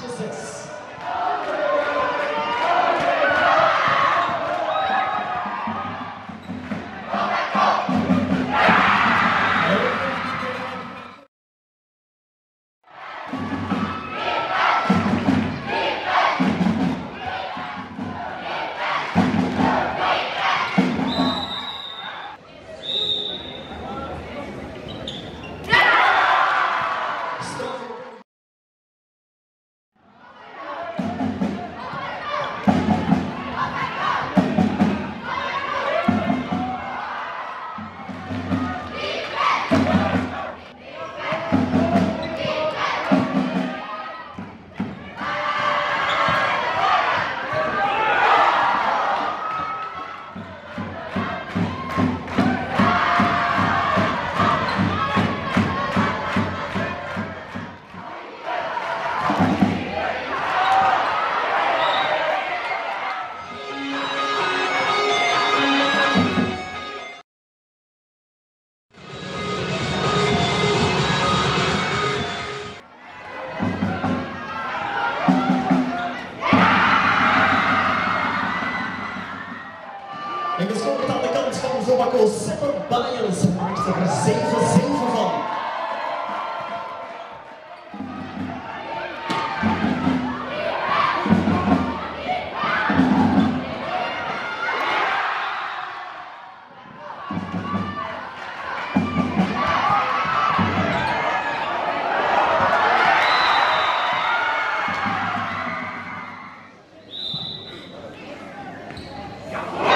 Jesus. Yeah.